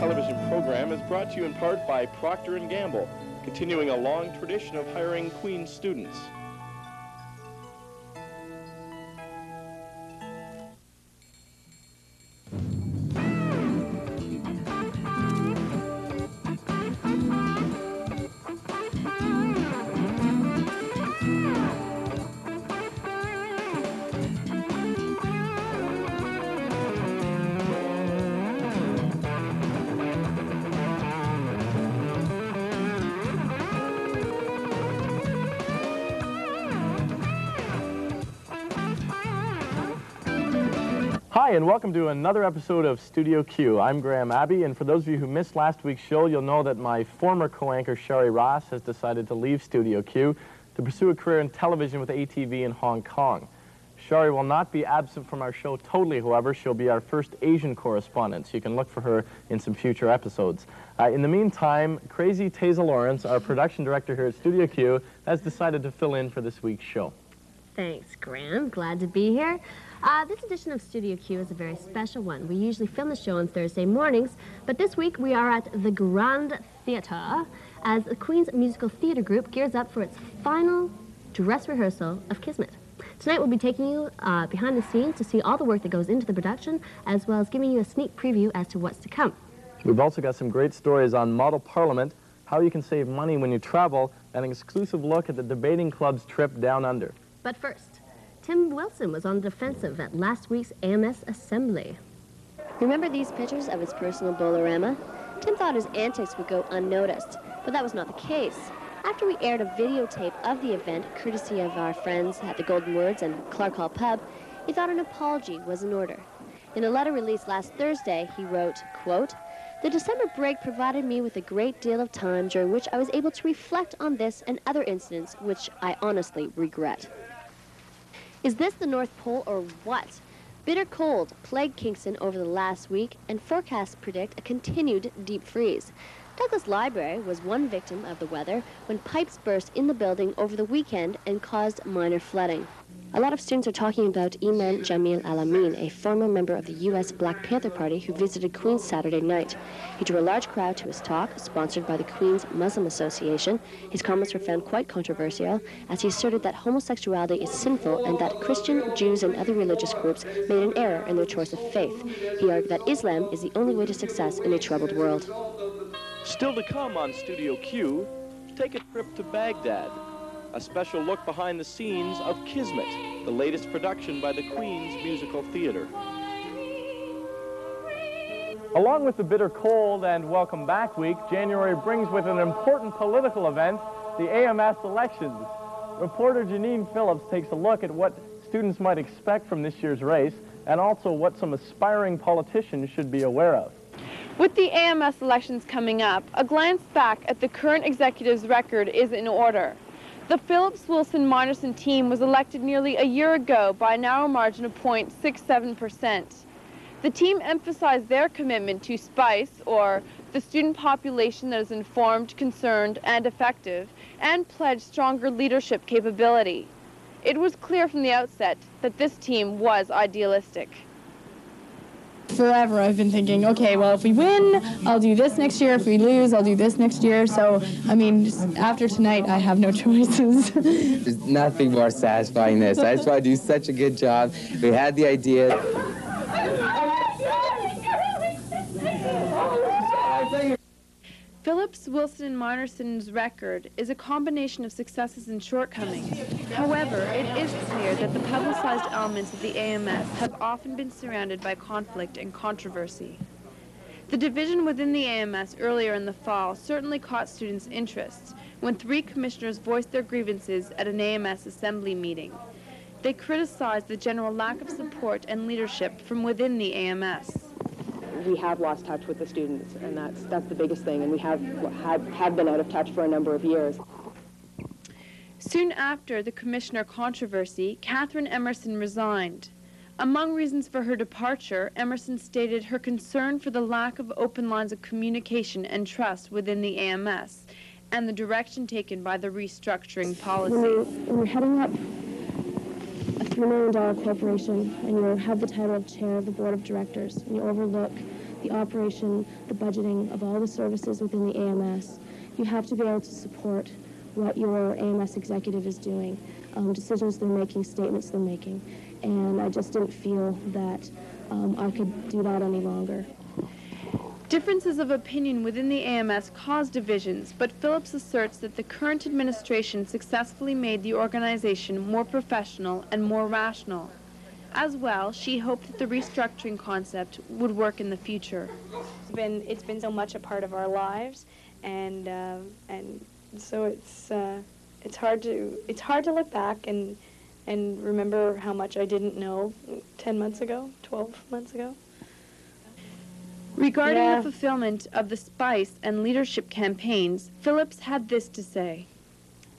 television program, is brought to you in part by Procter & Gamble, continuing a long tradition of hiring Queen students. Hi, and welcome to another episode of Studio Q. I'm Graham Abbey, and for those of you who missed last week's show, you'll know that my former co-anchor, Sherry Ross, has decided to leave Studio Q to pursue a career in television with ATV in Hong Kong. Sherry will not be absent from our show totally, however. She'll be our first Asian correspondent, so you can look for her in some future episodes. Uh, in the meantime, Crazy Teza Lawrence, our production director here at Studio Q, has decided to fill in for this week's show. Thanks, Graham. Glad to be here. Uh, this edition of Studio Q is a very special one. We usually film the show on Thursday mornings, but this week we are at the Grand Theatre as the Queen's Musical Theatre Group gears up for its final dress rehearsal of Kismet. Tonight we'll be taking you uh, behind the scenes to see all the work that goes into the production, as well as giving you a sneak preview as to what's to come. We've also got some great stories on Model Parliament, how you can save money when you travel, and an exclusive look at the Debating Club's trip down under. But first, Tim Wilson was on the defensive at last week's AMS Assembly. Remember these pictures of his personal bolorama? Tim thought his antics would go unnoticed, but that was not the case. After we aired a videotape of the event, courtesy of our friends at the Golden Words and Clark Hall Pub, he thought an apology was in order. In a letter released last Thursday, he wrote, quote, The December break provided me with a great deal of time during which I was able to reflect on this and other incidents which I honestly regret. Is this the North Pole or what? Bitter cold plagued Kingston over the last week, and forecasts predict a continued deep freeze. Douglas Library was one victim of the weather when pipes burst in the building over the weekend and caused minor flooding. A lot of students are talking about Imam Jamil Al-Amin, a former member of the U.S. Black Panther Party who visited Queens Saturday night. He drew a large crowd to his talk, sponsored by the Queens Muslim Association. His comments were found quite controversial, as he asserted that homosexuality is sinful and that Christian, Jews, and other religious groups made an error in their choice of faith. He argued that Islam is the only way to success in a troubled world. Still to come on Studio Q, take a trip to Baghdad a special look behind the scenes of Kismet, the latest production by the Queen's Musical Theater. Along with the bitter cold and welcome back week, January brings with an important political event, the AMS elections. Reporter Jeniene Phillips takes a look at what students might expect from this year's race and also what some aspiring politicians should be aware of. With the AMS elections coming up, a glance back at the current executive's record is in order. The Phillips Wilson Marnerson team was elected nearly a year ago by a narrow margin of 0.67%. The team emphasized their commitment to SPICE, or the student population that is informed, concerned, and effective, and pledged stronger leadership capability. It was clear from the outset that this team was idealistic forever I've been thinking, okay, well, if we win, I'll do this next year. If we lose, I'll do this next year. So, I mean, after tonight, I have no choices. There's nothing more satisfying than this. I just want to do such a good job. We had the idea. Phillips, Wilson, and Marnerson's record is a combination of successes and shortcomings. However, it is clear that the publicized elements of the AMS have often been surrounded by conflict and controversy. The division within the AMS earlier in the fall certainly caught students' interest when three commissioners voiced their grievances at an AMS assembly meeting. They criticized the general lack of support and leadership from within the AMS we have lost touch with the students, and that's that's the biggest thing. And we have have, have been out of touch for a number of years. Soon after the commissioner controversy, Catherine Emerson resigned. Among reasons for her departure, Emerson stated her concern for the lack of open lines of communication and trust within the AMS and the direction taken by the restructuring policy. When you're, when you're heading up a $3 million corporation and you have the title of chair of the board of directors and you overlook the operation, the budgeting of all the services within the AMS. You have to be able to support what your AMS executive is doing, um, decisions they're making, statements they're making. And I just didn't feel that um, I could do that any longer. Differences of opinion within the AMS cause divisions, but Phillips asserts that the current administration successfully made the organization more professional and more rational. As well, she hoped that the restructuring concept would work in the future. It's been it's been so much a part of our lives, and uh, and so it's uh, it's hard to it's hard to look back and and remember how much I didn't know 10 months ago, 12 months ago. Regarding Yeah. the fulfillment of the SPICE and leadership campaigns, Phillips had this to say.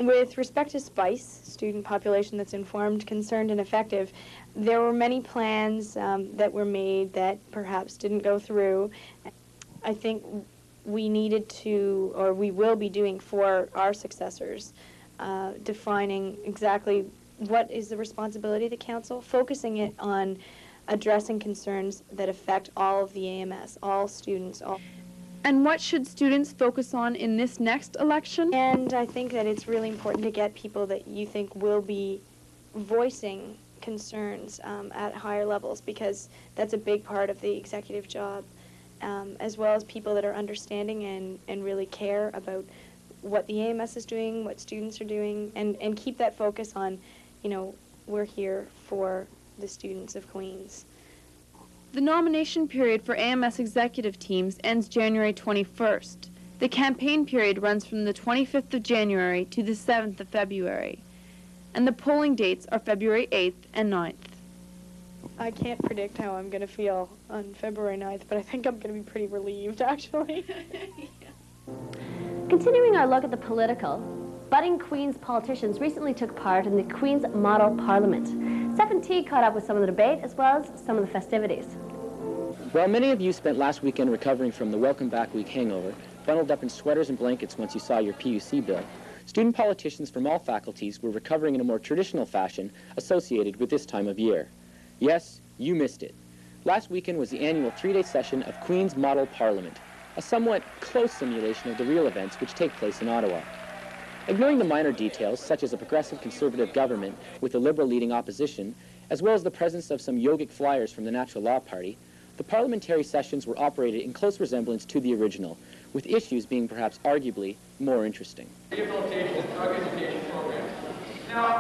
With respect to SPICE, student population that's informed, concerned, and effective, there were many plans um, that were made that perhaps didn't go through. I think we needed to, or we will be doing for our successors, uh, defining exactly what is the responsibility of the council, focusing it on addressing concerns that affect all of the AMS, all students, all And what should students focus on in this next election? And I think that it's really important to get people that you think will be voicing concerns um, at higher levels because that's a big part of the executive job, um, as well as people that are understanding and, and really care about what the AMS is doing, what students are doing, and, and keep that focus on, you know, we're here for the students of Queens. The nomination period for AMS executive teams ends January 21st. The campaign period runs from the 25th of January to the 7th of February. And the polling dates are February 8th and 9th. I can't predict how I'm going to feel on February 9th, but I think I'm going to be pretty relieved, actually. Continuing our look at the political, budding Queen's politicians recently took part in the Queen's Model Parliament. Stefan Teague caught up with some of the debate as well as some of the festivities. While many of you spent last weekend recovering from the Welcome Back Week hangover, bundled up in sweaters and blankets once you saw your PUC bill, student politicians from all faculties were recovering in a more traditional fashion associated with this time of year. Yes, you missed it. Last weekend was the annual three-day session of Queen's Model Parliament, a somewhat close simulation of the real events which take place in Ottawa. Ignoring the minor details, such as a progressive conservative government with a liberal leading opposition, as well as the presence of some yogic flyers from the Natural Law Party, the parliamentary sessions were operated in close resemblance to the original, with issues being perhaps arguably more interesting. Now,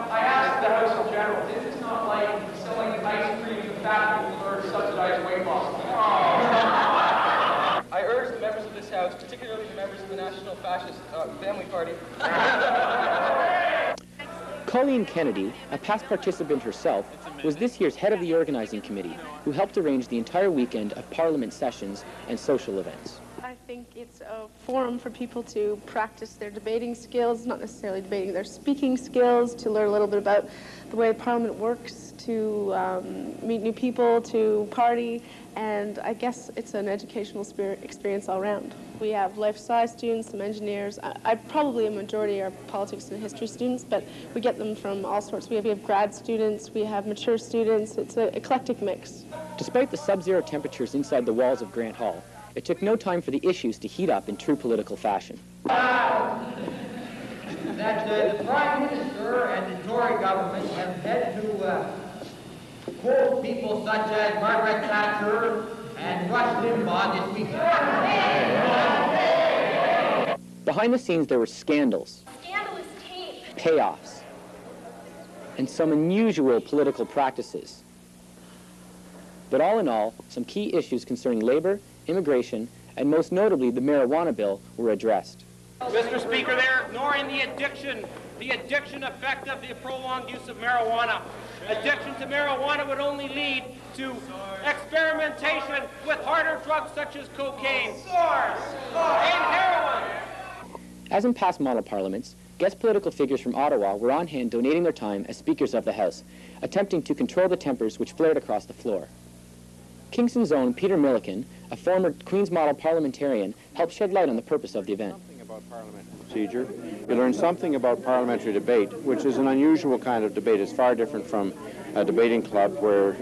I asked the House in general, this is not like selling ice cream to fat or subsidized weight loss. I urge the members of this House, particularly the members of the National Fascist uh, Family Party, Colleen Kennedy, a past participant herself, was this year's head of the organizing committee, who helped arrange the entire weekend of parliament sessions and social events. I think it's a forum for people to practice their debating skills, not necessarily debating their speaking skills, to learn a little bit about the way Parliament works, to um, meet new people, to party, and I guess it's an educational experience all around. We have life science students, some engineers. I, I probably a majority are politics and history students, but we get them from all sorts. We have, we have grad students, we have mature students. It's an eclectic mix. Despite the sub-zero temperatures inside the walls of Grant Hall, it took no time for the issues to heat up in true political fashion. that uh, the Prime Minister and the Tory government have had to uh, quote people such as Margaret Thatcher and Rush Limbaugh this weekend. Behind the scenes, there were scandals, Scandalous tape. payoffs, and some unusual political practices. But all in all, some key issues concerning labor, immigration, and most notably the marijuana bill were addressed. Mr. Speaker, they're ignoring the addiction, the addiction effect of the prolonged use of marijuana. Addiction to marijuana would only lead to experimentation with harder drugs such as cocaine, and heroin. As in past model parliaments, guest political figures from Ottawa were on hand donating their time as speakers of the House, attempting to control the tempers which flared across the floor. Kingston's own Peter Milliken, a former Queen's Model parliamentarian, helped shed light on the purpose of the event. Procedure. You learn something about parliamentary debate, which is an unusual kind of debate. It's far different from a debating club where,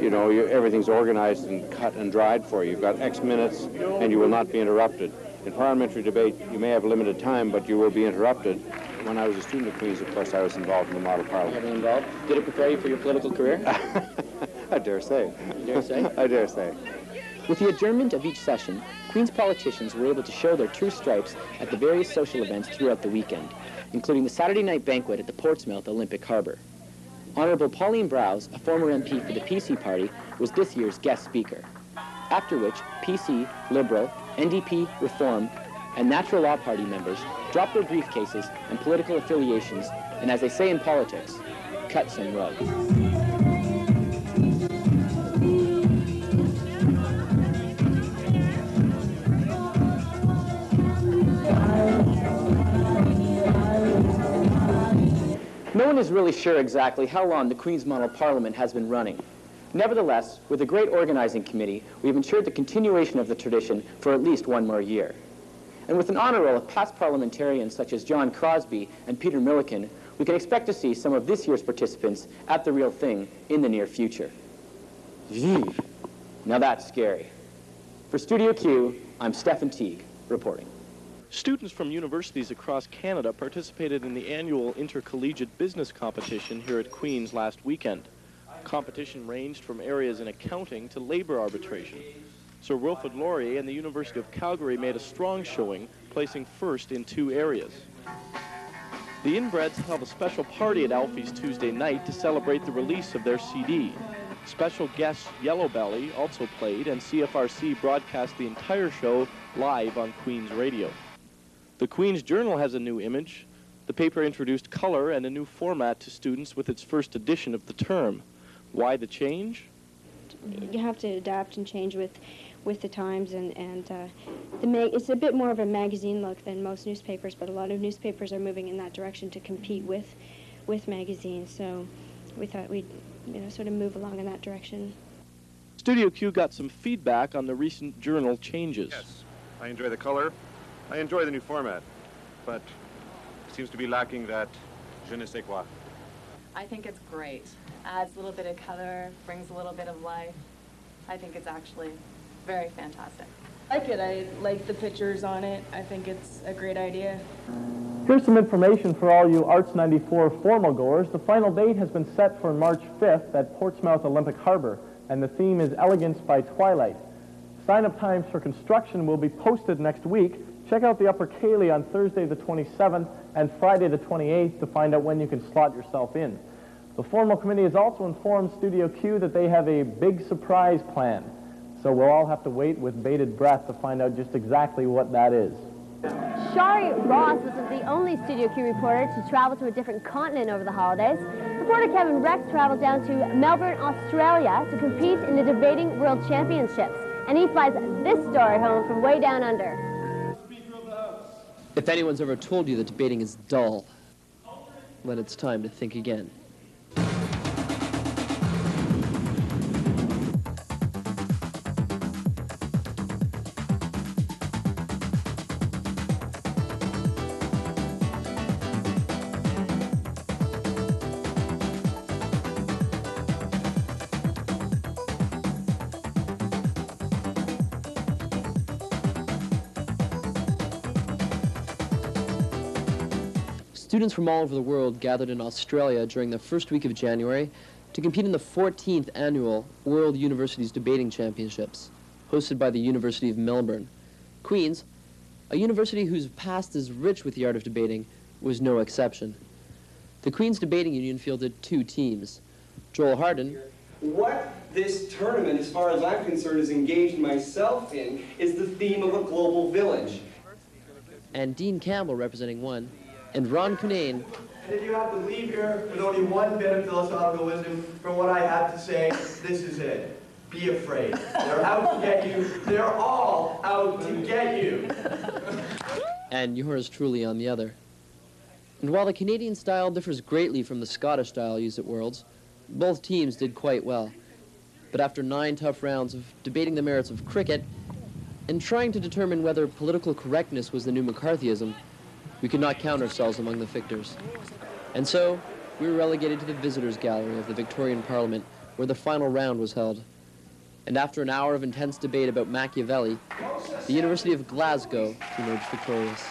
you know, you, everything's organized and cut and dried for you. You've got X minutes and you will not be interrupted. In parliamentary debate, you may have limited time, but you will be interrupted. When I was a student at Queen's, of course, I was involved in the model parliament. involved? Did it prepare you for your political career? I dare say. You dare say? I dare say. With the adjournment of each session, Queen's politicians were able to show their true stripes at the various social events throughout the weekend, including the Saturday night banquet at the Portsmouth Olympic Harbor. Honorable Pauline Browes, a former MP for the PC party, was this year's guest speaker. After which, PC, Liberal, NDP, Reform, and Natural Law Party members dropped their briefcases and political affiliations, and as they say in politics, cut some rug. One is really sure exactly how long the Queen's Model Parliament has been running. Nevertheless, with a great organizing committee, we've ensured the continuation of the tradition for at least one more year. And with an honor roll of past parliamentarians such as John Crosbie and Peter Milliken, we can expect to see some of this year's participants at the real thing in the near future. Now that's scary. For Studio Q, I'm Stefan Teague, reporting. Students from universities across Canada participated in the annual intercollegiate business competition here at Queen's last weekend. Competition ranged from areas in accounting to labor arbitration. Sir Wilfrid Laurier and the University of Calgary made a strong showing, placing first in two areas. The inbreds held a special party at Alfie's Tuesday night to celebrate the release of their CD. Special guest Yellow Belly also played, and CFRC broadcast the entire show live on Queen's Radio. The Queen's Journal has a new image. The paper introduced color and a new format to students with its first edition of the term. Why the change? You have to adapt and change with, with the times, and and uh, the ma- it's a bit more of a magazine look than most newspapers, but a lot of newspapers are moving in that direction to compete with, with magazines. So, we thought we'd you know sort of move along in that direction. Studio Q got some feedback on the recent journal changes. Yes, I enjoy the color. I enjoy the new format, but it seems to be lacking that je ne sais quoi. I think it's great. Adds a little bit of color, brings a little bit of life. I think it's actually very fantastic. I like it. I like the pictures on it. I think it's a great idea. Here's some information for all you Arts 94 formal goers. The final date has been set for March 5th at Portsmouth Olympic Harbor, and the theme is Elegance by Twilight. Sign-up times for construction will be posted next week. Check out the Upper Ceilidh on Thursday the 27th and Friday the 28th to find out when you can slot yourself in. The formal committee has also informed Studio Q that they have a big surprise planned. So we'll all have to wait with bated breath to find out just exactly what that is. Shari Ross wasn't the only Studio Q reporter to travel to a different continent over the holidays. Reporter Kevin Rex traveled down to Melbourne, Australia to compete in the Debating World Championships. And he flies this story home from way down under. If anyone's ever told you that debating is dull, then it's time to think again. Students from all over the world gathered in Australia during the first week of January to compete in the 14th annual World Universities Debating Championships, hosted by the University of Melbourne. Queen's, a university whose past is rich with the art of debating, was no exception. The Queen's Debating Union fielded two teams. Joel Harden, What this tournament, as far as I'm concerned, is engaged myself in, is the theme of a global village. and Dean Campbell representing one, and Ron Cunane, And if you have to leave here with only one bit of philosophical wisdom from what I have to say, this is it. Be afraid. They're out to get you. They're all out to get you. and yours truly on the other. And while the Canadian style differs greatly from the Scottish style used at Worlds, both teams did quite well. But after nine tough rounds of debating the merits of cricket and trying to determine whether political correctness was the new McCarthyism, we could not count ourselves among the victors. And so, we were relegated to the visitors' gallery of the Victorian Parliament, where the final round was held. And after an hour of intense debate about Machiavelli, the University of Glasgow emerged victorious.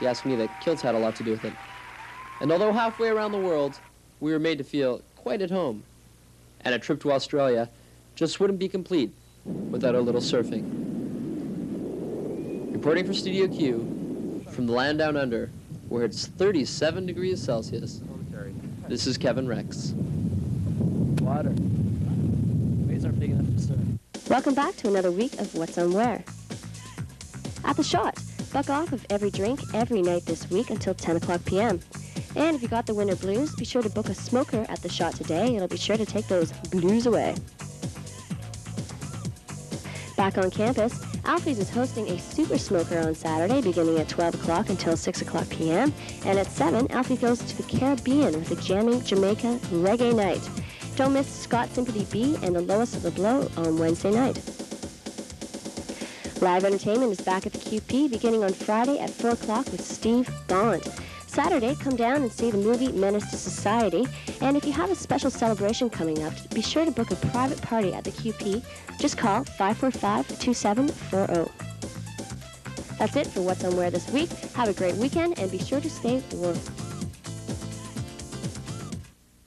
You ask me, the kilts had a lot to do with it. And although halfway around the world, we were made to feel quite at home. And a trip to Australia just wouldn't be complete without a little surfing. Reporting for Studio Q from the land down under, where it's 37 degrees Celsius, this is Kevin Rex. Water. Waves aren't big enough to surf. Welcome back to another week of What's on Where. At the shot, buck off of every drink every night this week until 10 o'clock p.m. And if you got the winter blues, be sure to book a smoker at the shot today. It'll be sure to take those blues away. Back on campus, Alfie's is hosting a super smoker on Saturday beginning at 12 o'clock until 6 o'clock p.m. And at 7, Alfie goes to the Caribbean with a jamming Jamaica reggae night. Don't miss Scott Sympathy B and the Lowest of the Low on Wednesday night. Live entertainment is back at the QP beginning on Friday at 4 o'clock with Steve Bond. Saturday, come down and see the movie Menace to Society. And if you have a special celebration coming up, be sure to book a private party at the QP. Just call 545-2740. That's it for What's on Where this week. Have a great weekend and be sure to stay warm.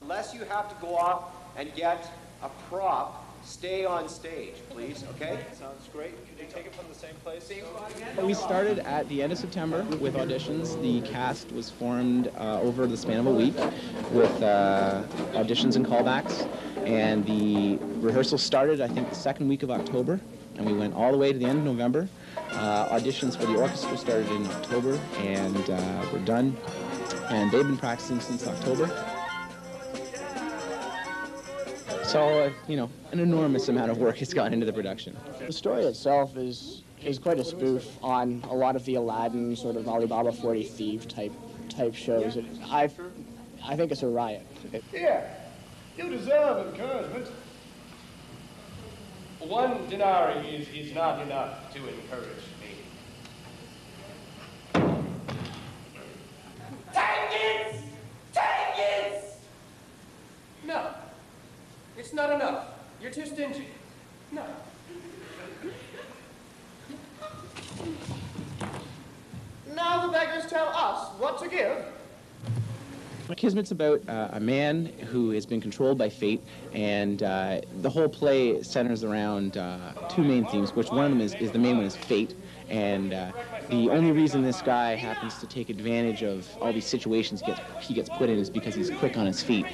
Unless you have to go off and get a prop, stay on stage, please, okay? Sounds great. Could you take it from the same place? We started at the end of September with auditions. The cast was formed uh, over the span of a week with uh, auditions and callbacks. And the rehearsal started, I think, the second week of October. And we went all the way to the end of November. Uh, auditions for the orchestra started in October and uh, were done. And they've been practicing since October. So, uh, you know, an enormous amount of work has gone into the production. The story itself is is quite a spoof on a lot of the Aladdin sort of Alibaba 40 thief type type shows. It, I I think it's a riot. It, Here, you deserve encouragement. One denarii is, is not enough to encourage me. Take it! Take it! No, it's not enough. You're too stingy. No. Now the beggars tell us what to give. Kismet's about uh, a man who has been controlled by fate, and uh, the whole play centers around uh, two main themes, which one of them is, is the main one is fate, and uh, the only reason this guy happens to take advantage of all these situations gets, he gets put in is because he's quick on his feet.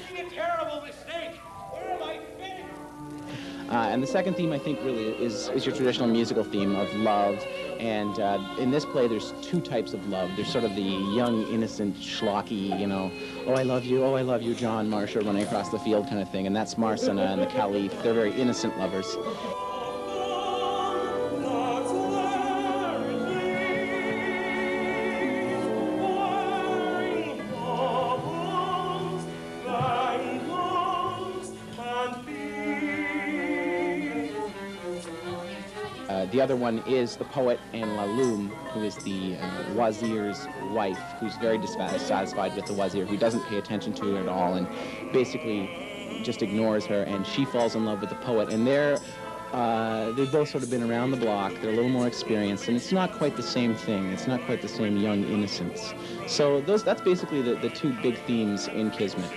Uh, and the second theme, I think, really is, is your traditional musical theme of love. And uh, in this play, there's two types of love. There's sort of the young, innocent, schlocky, you know, oh, I love you, oh, I love you, John Marcia running across the field kind of thing. And that's Marsinah and the Caliph. They're very innocent lovers. The other one is the poet and Lalume, who is the uh, wazir's wife, who's very dissatisfied with the wazir, who doesn't pay attention to her at all, and basically just ignores her. And she falls in love with the poet, and they're uh, they've both sort of been around the block. They're a little more experienced, and it's not quite the same thing. It's not quite the same young innocence. So those that's basically the, the two big themes in Kismet.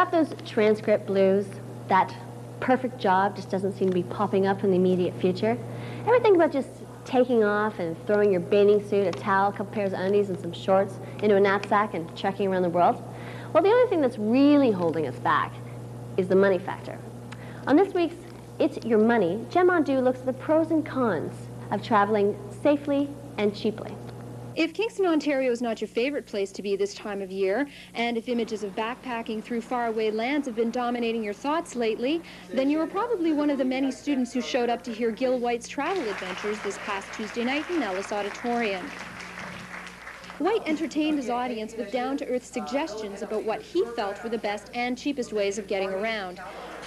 Got those transcript blues? That perfect job just doesn't seem to be popping up in the immediate future. Ever think about just taking off and throwing your bathing suit, a towel, a couple pairs of undies, and some shorts into a knapsack and trekking around the world? Well, the only thing that's really holding us back is the money factor. On this week's It's Your Money, Jen Mondoux looks at the pros and cons of traveling safely and cheaply. If Kingston, Ontario is not your favorite place to be this time of year, and if images of backpacking through faraway lands have been dominating your thoughts lately, then you are probably one of the many students who showed up to hear Gil White's travel adventures this past Tuesday night in Ellis Auditorium. White entertained his audience with down-to-earth suggestions about what he felt were the best and cheapest ways of getting around.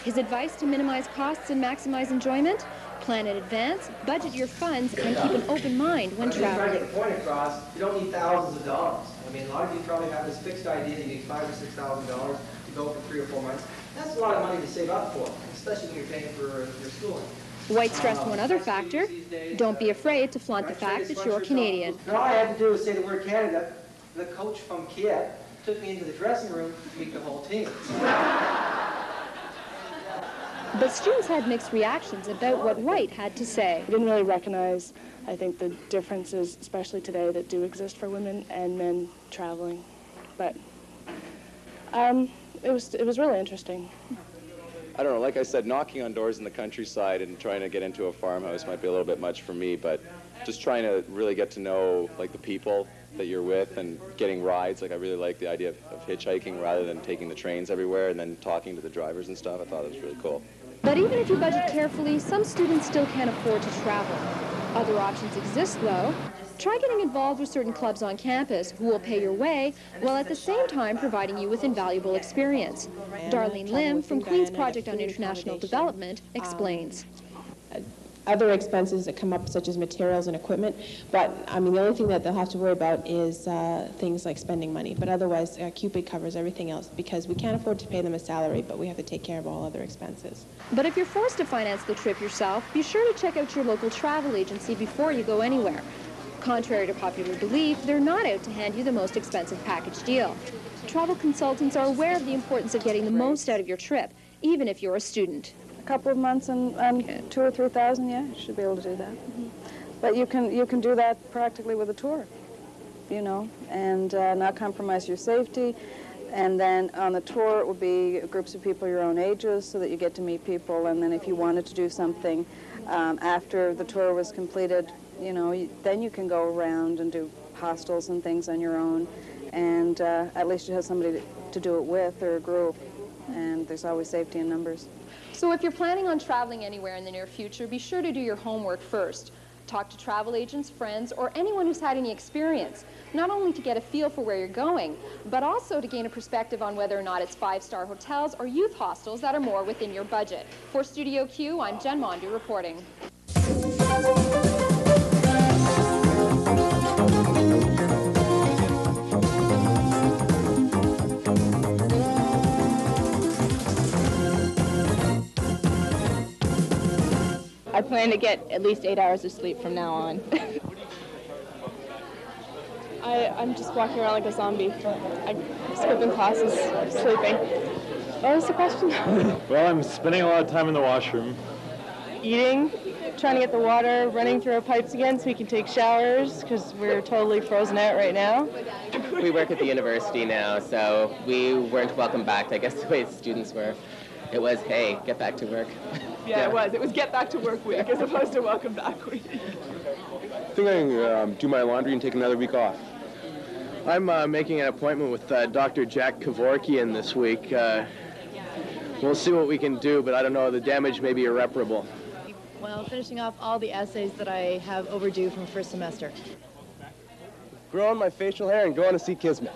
His advice to minimize costs and maximize enjoyment? Plan in advance, budget your funds, and keep an open mind when I think trying to traveling. get the point across, you don't need thousands of dollars. I mean, a lot of you probably have this fixed idea, you need five or six thousand dollars to go for three or four months. That's a lot of money to save up for, especially when you're paying for your schooling. White stressed one other um, factor. Don't be uh, afraid to flaunt the fact that you're Canadian. All I had to do was say the word Canada. The coach from Kiev took me into the dressing room to meet the whole team. But students had mixed reactions about what White had to say. I didn't really recognize, I think, the differences, especially today, that do exist for women and men traveling. But um, it was it was really interesting. I don't know, like I said, knocking on doors in the countryside and trying to get into a farmhouse might be a little bit much for me, but just trying to really get to know like the people that you're with and getting rides. Like I really like the idea of, of hitchhiking rather than taking the trains everywhere and then talking to the drivers and stuff. I thought it was really cool. But even if you budget carefully, some students still can't afford to travel. Other options exist, though. Try getting involved with certain clubs on campus who will pay your way, while at the same time providing you with invaluable experience. Darlene Lim from Queen's Project on International Development explains. Um, other expenses that come up, such as materials and equipment. But, I mean, the only thing that they'll have to worry about is uh, things like spending money. But otherwise, uh, QPID covers everything else because we can't afford to pay them a salary, but we have to take care of all other expenses. But if you're forced to finance the trip yourself, be sure to check out your local travel agency before you go anywhere. Contrary to popular belief, they're not out to hand you the most expensive package deal. Travel consultants are aware of the importance of getting the most out of your trip, even if you're a student. Couple of months and, and two or three thousand, yeah, you should be able to do that. Mm-hmm. But you can you can do that practically with a tour, you know, and uh, not compromise your safety. And then on the tour, it would be groups of people your own ages so that you get to meet people. And then if you wanted to do something um, after the tour was completed, you know, then you can go around and do hostels and things on your own. And uh, at least you have somebody to, to do it with or a group. And there's always safety in numbers. So if you're planning on traveling anywhere in the near future, be sure to do your homework first. Talk to travel agents, friends, or anyone who's had any experience, not only to get a feel for where you're going, but also to gain a perspective on whether or not it's five-star hotels or youth hostels that are more within your budget. For Studio Q, I'm Jen Mondoux reporting. I plan to get at least eight hours of sleep from now on. I, I'm just walking around like a zombie. I'm skipping classes, sleeping. What was the question? Well, I'm spending a lot of time in the washroom. Eating, trying to get the water running through our pipes again so we can take showers because we're totally frozen out right now. we work at the university now, so we weren't welcome back, I guess the way students were. It was, hey, get back to work. Yeah, it was. It was get back to work week as opposed to welcome back week. I think I can um, do my laundry and take another week off. I'm uh, making an appointment with uh, Dr. Jack Kevorkian this week. Uh, we'll see what we can do, but I don't know. The damage may be irreparable. Well, finishing off all the essays that I have overdue from first semester. Growing my facial hair and going to see Kismet.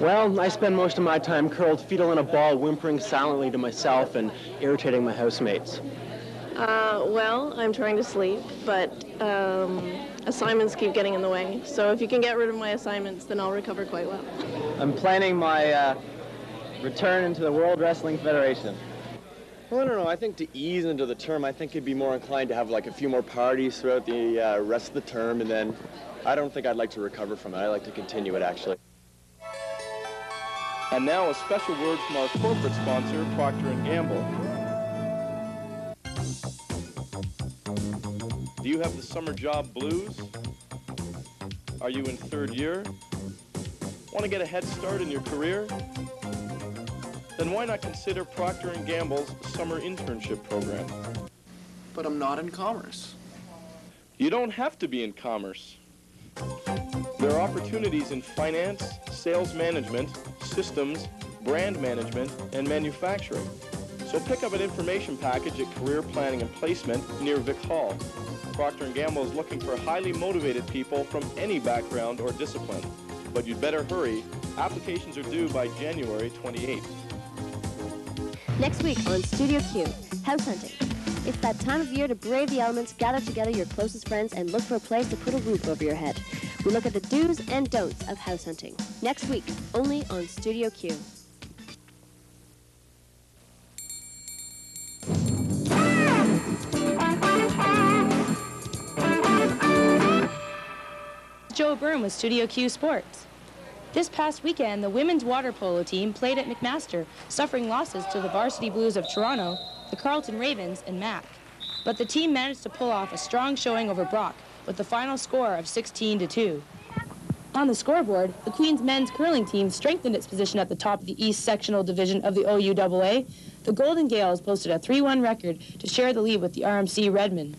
Well, I spend most of my time curled fetal in a ball, whimpering silently to myself and irritating my housemates. Uh, well, I'm trying to sleep, but um, assignments keep getting in the way. So if you can get rid of my assignments, then I'll recover quite well. I'm planning my uh, return into the World Wrestling Federation. Well, I don't know. I think to ease into the term, I think you'd be more inclined to have like a few more parties throughout the uh, rest of the term, and then I don't think I'd like to recover from it. I'd like to continue it, actually. And now a special word from our corporate sponsor, Procter & Gamble. Do you have the summer job blues? Are you in third year? Want to get a head start in your career? Then why not consider Procter & Gamble's summer internship program? But I'm not in commerce. You don't have to be in commerce. There are opportunities in finance, sales management, systems, brand management, and manufacturing. So pick up an information package at Career Planning and Placement near Vic Hall. Procter & Gamble is looking for highly motivated people from any background or discipline. But you'd better hurry. Applications are due by January 28th. Next week on Studio Q, house hunting. It's that time of year to brave the elements, gather together your closest friends, and look for a place to put a roof over your head. We look at the do's and don'ts of house hunting. Next week, only on Studio Q. Joe Byrne with Studio Q Sports. This past weekend, the women's water polo team played at McMaster, suffering losses to the Varsity Blues of Toronto, the Carleton Ravens, and MAC. But the team managed to pull off a strong showing over Brock with the final score of 16 to 2. On the scoreboard, the Queens men's curling team strengthened its position at the top of the East Sectional Division of the OUAA. The Golden Gaels posted a 3-1 record to share the lead with the RMC Redmen.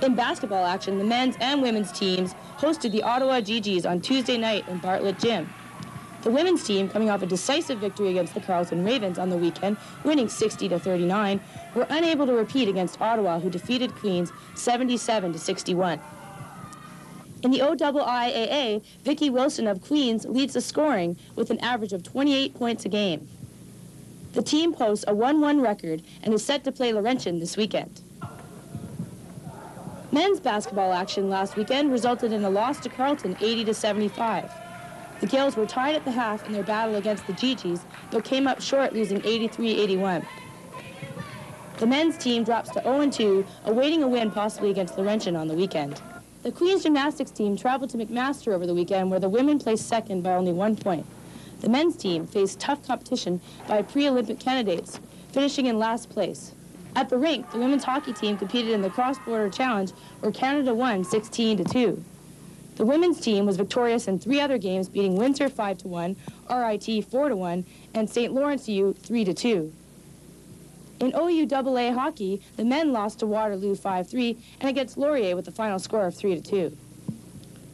In basketball action, the men's and women's teams hosted the Ottawa GGs on Tuesday night in Bartlett Gym. The women's team, coming off a decisive victory against the Carleton Ravens on the weekend, winning 60 to 39, were unable to repeat against Ottawa, who defeated Queens 77 to 61. In the OWIAA, Vicki Wilson of Queens leads the scoring with an average of 28 points a game. The team posts a 1-1 record and is set to play Laurentian this weekend. Men's basketball action last weekend resulted in a loss to Carleton 80 to 75. The Gaels were tied at the half in their battle against the GGs, but came up short, losing 83-81. The men's team drops to 0-2, awaiting a win possibly against Laurentian on the weekend. The Queen's gymnastics team traveled to McMaster over the weekend, where the women placed second by only one point. The men's team faced tough competition by pre-Olympic candidates, finishing in last place. At the rink, the women's hockey team competed in the cross-border challenge, where Canada won 16 to 2. The women's team was victorious in three other games, beating Windsor 5 to 1, RIT 4 to 1, and St. Lawrence U 3 to 2. In OUAA hockey, the men lost to Waterloo 5-3 and against Laurier with the final score of 3 to 2.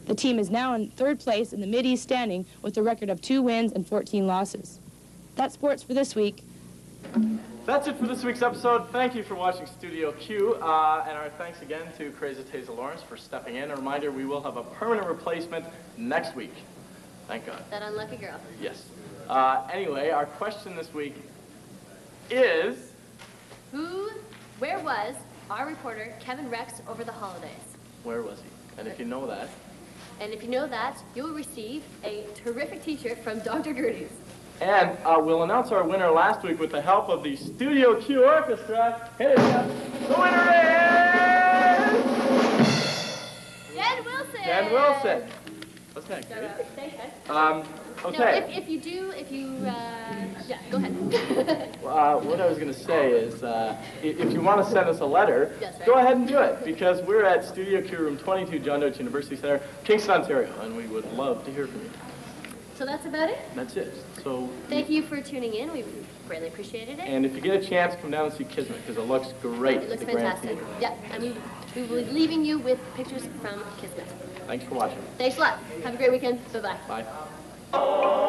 The team is now in third place in the Mid-East standing with a record of two wins and 14 losses. That's sports for this week. That's it for this week's episode. Thank you for watching Studio Q, uh, and our thanks again to Crazy Teza Lawrence for stepping in. A reminder, we will have a permanent replacement next week. Thank God. That unlucky girl. Yes. Uh, anyway, our question this week is... Who, where was our reporter Kevin Rex over the holidays? Where was he? And if you know that, And if you know that, you will receive a terrific t-shirt from Dr. Gertie's. And uh, we'll announce our winner last week with the help of the Studio Q Orchestra. Hit it, Jeff. The winner is... Jen Wilson! Jen Wilson. What's next? Shout out. Thanks, guys. Um, No, okay. if, if you do, if you, uh, yeah, go ahead. Uh, what I was going to say is, uh, if you want to send us a letter, Yes, right. go ahead and do it, because we're at Studio Q Room 22, John Deutsch University Center, Kingston, Ontario, and we would love to hear from you. So that's about it. That's it. So, Thank you for tuning in. We greatly appreciated it. and if you get a chance, come down and see Kismet, because it looks great It looks the fantastic. Yeah, and we, we will be leaving you with pictures from Kismet. Thanks for watching. Thanks a lot. Have a great weekend. Bye-bye. Bye.